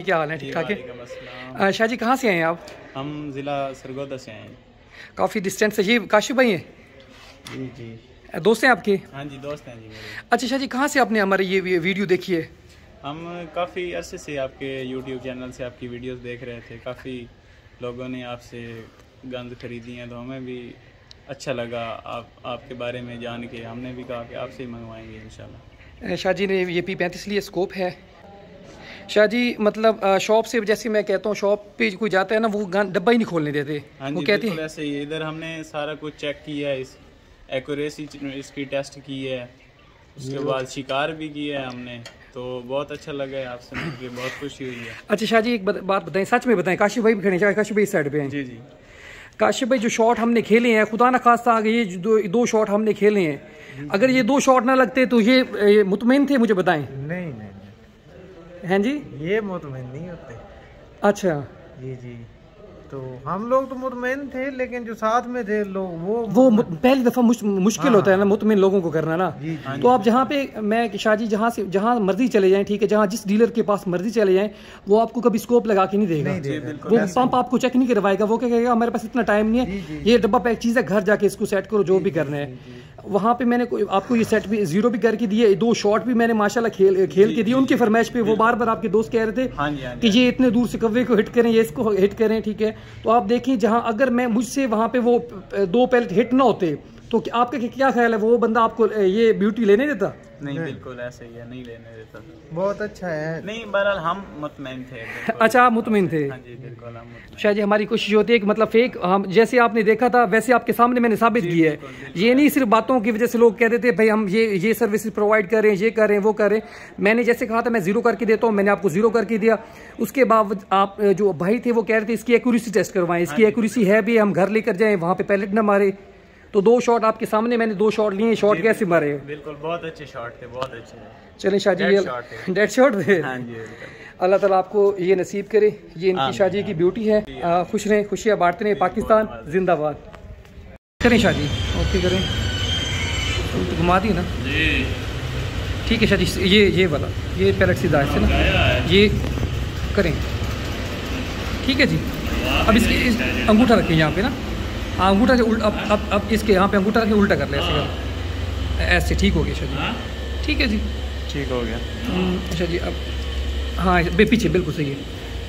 क्या हाल है? ठीक ठाक है? शाह जी कहाँ से आए हैं आप? हम ज़िला सरगोदा से आए हैं। काफ़ी डिस्टेंस से ये काशिफ भाई हैं? जी जी। दोस्त हैं आपके? हाँ जी दोस्त हैं जी मेरे। अच्छा शाह जी कहाँ से आपने हमारी ये वीडियो देखी है? हम काफ़ी अरसे से आपके यूट्यूब चैनल से आपकी वीडियोस देख रहे थे। काफ़ी लोगों ने आपसे गंद खरीदी हैं तो हमें भी अच्छा लगा आप आपके बारे में जान के। हमने भी कहा कि आपसे ही मंगवाएँगे इन शाह जी ने ये पी पैंतीस लिए स्कोप है। शाह जी मतलब शॉप से जैसे मैं कहता हूँ शॉप पे कोई जाता है ना वो डब्बा ही नहीं खोलने देते। हाँ वो कहते हैं ऐसे ही इधर हमने सारा कुछ चेक किया है इस एक्यूरेसी इसकी टेस्ट की है। उसके बाद शिकार भी किया है हमने। तो बहुत अच्छा लगा है आपसे मिलकर बहुत खुशी हुई है। अच्छा शाह जी एक बात बताएँ सच में बताएँ काशिफ भाई भी खड़े काशिफ भाई इस साइड पे हैं? जी जी। काशिफ भाई जो शॉट हमने खेले हैं खुदा न खास्ता आगे ये दो, दो शॉट हमने खेले हैं अगर ये दो शॉट ना लगते तो ये, ये मुतमिन थे मुझे बताएँ? नहीं हैं जी? ये मुतमिन नहीं होते। अच्छा। जी जी। तो हम लोग तो मुतमिन थे लेकिन जो साथ में थे लोग वो वो पहली दफ़ा मुश, मुश्किल हाँ। होता है ना मुतमिन लोगों को करना ना। जी, जी, तो आप जहाँ पे मैं शाहजी जहाँ से जहाँ मर्ज़ी चले जाएँ ठीक है जहाँ जिस डीलर के पास मर्ज़ी चले जाएँ वो आपको कभी स्कोप लगा के नहीं देगा। नहीं वो पंप आपको चेक नहीं करवाएगा वो क्या कहेगा हमारे पास इतना टाइम नहीं है। ये डब्बा पैक चीज़ है घर जाके इसको सेट करो जो भी करना है। वहाँ पे मैंने आपको ये सेट भी ज़ीरो भी करके दिए दो शॉट भी मैंने माशाल्लाह खेल खेल के दिए। उनकी फरमाइश पे वो बार बार आपके दोस्त कह रहे थे हाँ जी, हाँ कि ये इतने दूर से कव्वे को हिट करें ये इसको हिट करें ठीक है? तो आप देखें जहाँ अगर मैं मुझसे वहाँ पे वो दो पैलेट हिट ना होते तो आपका क्या ख्याल है? वो बंदा आपको ये ब्यूटी लेने देता? नहीं बिल्कुल ऐसे ही है नहीं लेने देता। बहुत अच्छा है। नहीं बहरहाल हम मुतमिन थे अच्छा आप मुतमिन थे? हाँ जी बिल्कुल हम शायद हमारी कोशिश होती है कि मतलब फेक हम जैसे आपने देखा था वैसे आपके सामने मैंने साबित किया है। ये नहीं सिर्फ़ बातों की वजह से लोग कह थे भाई हम ये ये सर्विस प्रोवाइड करें ये करें वो करें मैंने जैसे कहा था मैं ज़ीरो करके देता हूँ मैंने आपको ज़ीरो करके दिया। उसके बाद आप जो भाई थे वो कह रहे थे इसकी एक्यूरेसी टेस्ट करवाएँ इसकी एक्यूरेसी है भी हम घर लेकर जाएँ वहाँ पे पैलेट न मारे। तो दो शॉट आपके सामने मैंने दो शॉट लिए शॉट कैसे मारे? बिल्कुल बहुत अच्छे शॉट थे बहुत अच्छे। चलें शादी डेड शॉट थे। हाँ अल्लाह ताला आपको ये नसीब करे ये इनकी शादी की ब्यूटी है। खुश रहें खुशियाँ बांटते रहें पाकिस्तान जिंदाबाद। करें शादी ओके करें? तो घुमा दी ना? ठीक है शादी ये ये वाला ये पैलेट सीधा है ना? ये करें। ठीक है जी। अब इसकी अंगूठा रखें यहाँ पे ना। अंगूठा से उल्टा अब अब अब इसके यहाँ पे अंगूठा रखे उल्टा कर ले ऐसे कर। ऐसे ठीक हो गया अच्छा जी। ठीक है जी। ठीक हो गया। हम्म, अच्छा जी अब हाँ बे पीछे बिल्कुल सही है।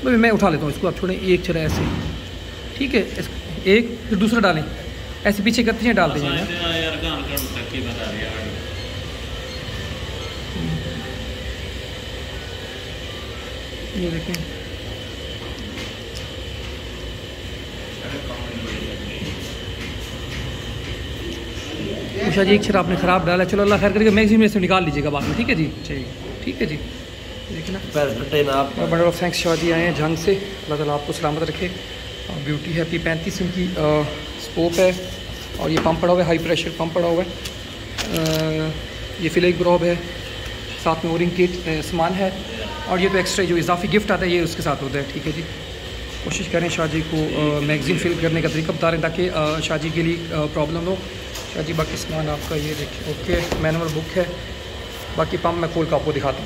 भाई मैं उठा लेता हूँ इसको आप छोड़ें एक चला ऐसे। ठीक है एक फिर दूसरा डालें। ऐसे पीछे करते हैं डालते हैं ये देखें। उषा जी एक छर आपने ख़राब डाला चलो अल्लाह खैर करके मैगजीन में से निकाल लीजिएगा बाद में ठीक है जी? ठीक। ठीक है जी। देखना बड़े थैंक्स शाह जी आए हैं जंग से। अल्लाह ताला आपको सलामत रखे। ब्यूटी है पी पैंतीस इनकी स्कोप है। और ये पंप पड़ा हुआ है हाई प्रेशर पंप पड़ा हुआ है। ये फिलेक ग्रोब है। साथ में ओरिंग किट सामान है। और ये तो एक्स्ट्रा जो इजाफी गिफ्ट आता है ये उसके साथ होता है ठीक है जी। कोशिश करें शाहजी को मैगज़ीन फिल करने का तरीका बता रहे हैं ताकि शाहजी के लिए प्रॉब्लम हो। शाहजी बाकी सामान आपका ये देखिए। ओके, मैनुअल बुक है। बाकी पम्प मैं खोल का आपको दिखाता हूँ।